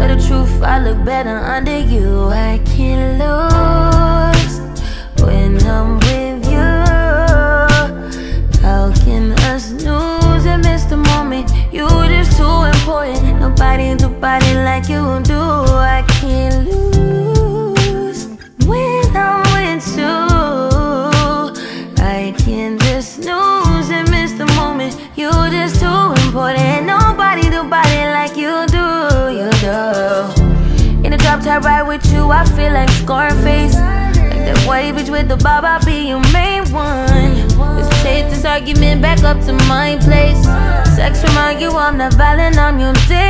Tell the truth, I look better under you. I can't lose when I'm with you. How can us lose and miss the moment? You just too important. Nobody do body like you do. I can't lose when I'm with you. I can't just snooze top ride with you, I feel like Scarface. Like that white bitch with the bob, I'll be your main one. Let's take this argument back up to my place. Sex remind you I'm not violent, I'm your dick.